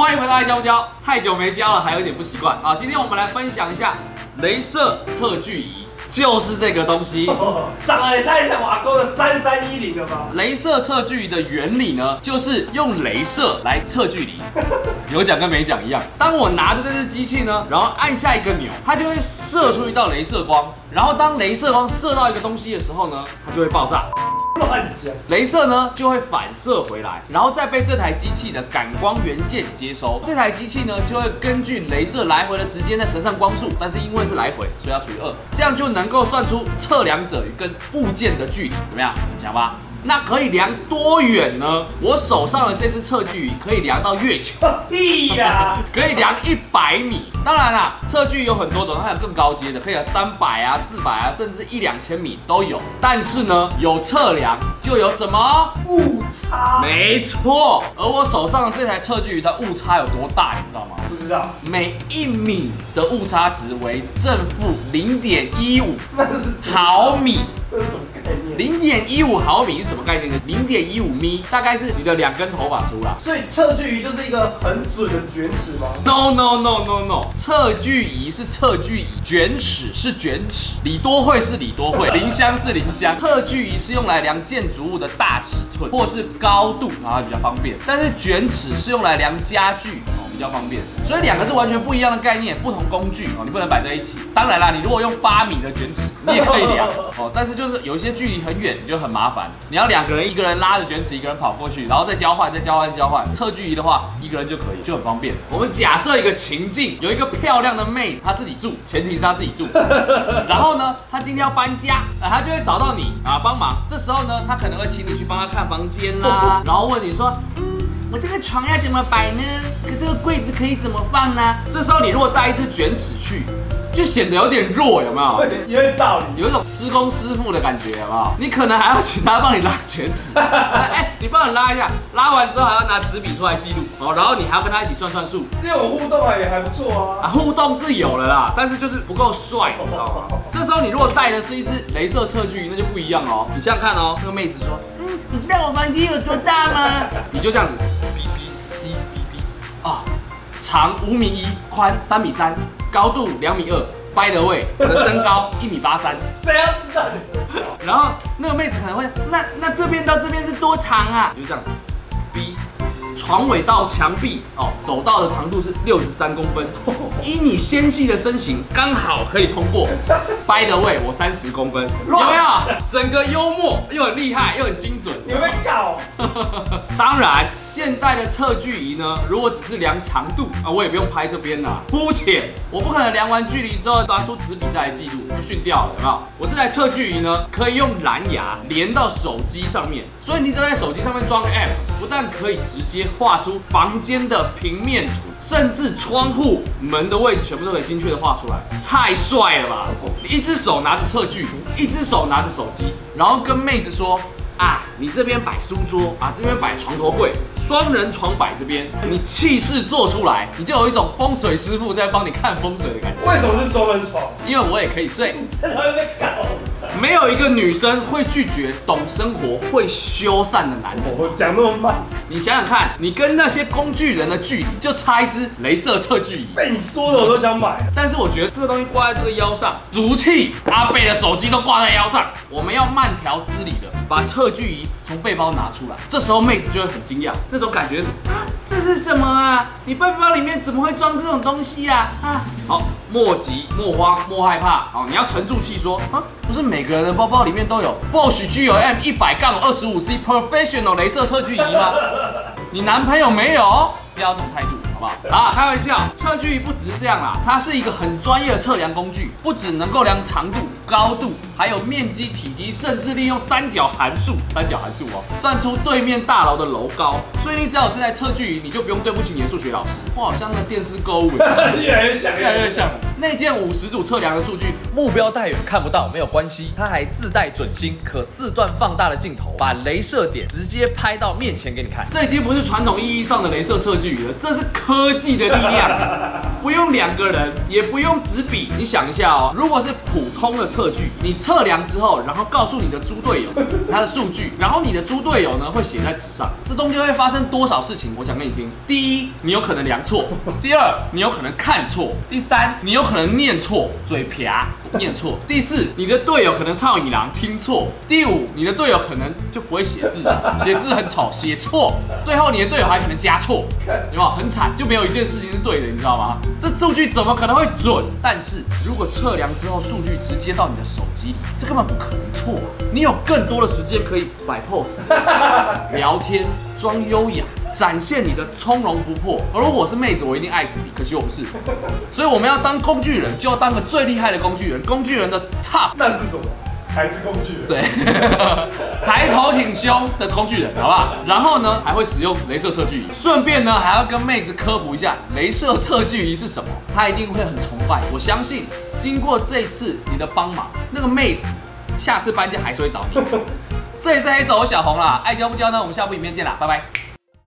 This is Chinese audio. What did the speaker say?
欢迎回到爱教教，太久没教了，还有点不习惯啊。今天我们来分享一下镭射测距仪，就是这个东西。长得也太像我阿公的三三一零了吧？镭射测距仪的原理呢，就是用镭射来测距离，有讲跟没讲一样。当我拿着这只机器呢，然后按下一个钮，它就会射出一道镭射光，然后当镭射光射到一个东西的时候呢，它就会爆炸。乱讲。镭射呢就会反射回来，然后再被这台机器的感光元件接收。这台机器呢就会根据镭射来回的时间再乘上光速，但是因为是来回，所以要除以二，这样就能够算出测量者与跟物件的距离，怎么样？很强吧？那可以量多远呢？我手上的这只测距仪可以量到月球。屁呀！可以量一百米。当然啦，测距有很多种，它有更高阶的，可以有三百啊、四百啊，甚至一两千米都有。但是呢，有测量就有什么误差？没错。而我手上的这台测距仪的误差有多大，你知道吗？不知道。每一米的误差值为正负零点一五毫米。这是什么概念？零点一五毫米是什么概念呢？零点一五米大概是你的两根头发粗啦。所以测距仪就是一个很准的卷尺吗？No no no no no，测距仪是测距仪，卷尺是卷尺，李多惠是李多惠，林香是林香。测距仪是用来量建筑物的大尺寸或是高度，然后比较方便。但是卷尺是用来量家具较方便。所以两个是完全不一样的概念，不同工具哦，你不能摆在一起。当然啦，你如果用八米的卷尺，你也可以量 哦，但是就是有一些距离很远，你就很麻烦。你要两个人，一个人拉着卷尺，一个人跑过去，然后再交换，再交换，交换。测距离的话，一个人就可以，就很方便。我们假设一个情境，有一个漂亮的妹，她自己住，前提是她自己住。然后呢，她今天要搬家，啊，她就会找到你啊帮忙。这时候呢，她可能会请你去帮她看房间啦，然后问你说，嗯，我这个床要怎么摆呢？可这个柜子可以怎么放呢？这时候你如果带一支卷尺去，就显得有点弱，有没有？有点道理。有一种施工师傅的感觉，好不好？你可能还要请他帮你拉卷尺，哎，你帮我拉一下，拉完之后还要拿纸笔出来记录哦，然后你还要跟他一起算算数这种互动啊也还不错啊，啊。互动是有了啦，但是就是不够帅，你知道吗？这时候你如果带的是一支镭射测距仪，那就不一样哦。你想想看哦，那个妹子说，嗯，你知道我房间有多大吗？你就这样子，啊，长五米一，宽三米三，高度两米二。By the way，我的身高一米八三，谁要知道你身高？然后那个妹子可能会，那那这边到这边是多长啊？就这样子，B，床尾到墙壁哦，走道的长度是六十三公分，以你纤细的身形，刚好可以通过。By the way，我三十公分，有没有？整个幽默又很厉害，又很精准。你会搞？当然，现代的测距仪呢，如果只是量长度啊，我也不用拍这边啦，肤浅。我不可能量完距离之后拿出纸笔再来记录，就训掉了，有没有？我这台测距仪呢，可以用蓝牙连到手机上面，所以你只要在手机上面装个 app，不但可以直接画出房间的平面图，甚至窗户、门的位置全部都可以精确的画出来，太帅了吧！你一只手拿着测距仪，一只手拿着手机，然后跟妹子说。啊，你这边摆书桌啊，这边摆床头柜，双人床摆这边，你气势做出来，你就有一种风水师傅在帮你看风水的感觉。为什么是双人床？因为我也可以睡，真的会被搞。没有一个女生会拒绝懂生活、会修缮的男人。我讲那么慢，你想想看，你跟那些工具人的距离，就差一支镭射测距仪。被你说的我都想买。但是我觉得这个东西挂在这个腰上，足气。阿贝的手机都挂在腰上，我们要慢条斯理的把测距仪从背包拿出来。这时候妹子就会很惊讶，那种感觉是啊，这是什么啊？你背包里面怎么会装这种东西呀、啊？啊，好，莫急莫慌莫害怕，好，你要沉住气说啊，不是每个人的包包里面都有 Bosch GM 一百杠二十五 C Professional 镭射测距仪吗？你男朋友没有？不要这种态度。好不好？啊，开玩笑，测距仪不只是这样啦，它是一个很专业的测量工具，不只能够量长度、高度，还有面积、体积，甚至利用三角函数，三角函数哦，算出对面大楼的楼高。所以你只要有这台测距仪，你就不用对不起你的数学老师。哇，好像那电视购物。越来越像，越来越像。内建五十组测量的数据，目标太远看不到没有关系，它还自带准星可四段放大的镜头，把镭射点直接拍到面前给你看。这已经不是传统意义上的镭射测距仪了，这是科技的力量。不用两个人，也不用纸笔。你想一下哦，如果是普通的测距，你测量之后，然后告诉你的猪队友 他的数据，然后你的猪队友呢会写在纸上，这中间会发生多少事情？我讲给你听。第一，你有可能量错；第二，你有可能看错；第三，你有可能念错，嘴瓢念错；第四，你的队友可能唱乙郎听错；第五，你的队友可能就不会写字，写字很丑，写错；最后你的队友还可能加错，有没有？很惨，就没有一件事情是对的，你知道吗？这数据怎么可能会准？但是如果测量之后数据直接到你的手机里，这根本不可能错啊。你有更多的时间可以摆 pose、聊天、装优雅。展现你的从容不迫，而如果我是妹子，我一定爱死你。可惜我不是，所以我们要当工具人，就要当个最厉害的工具人。工具人的 top 那是什么？还是工具人？对，抬头挺胸的工具人，好不好？然后呢，还会使用镭射测距仪，顺便呢还要跟妹子科普一下镭射测距仪是什么，她一定会很崇拜。我相信经过这次你的帮忙，那个妹子下次搬家还是会找你。这里是黑手小红啦，爱教不教呢？我们下部影片见啦，拜拜。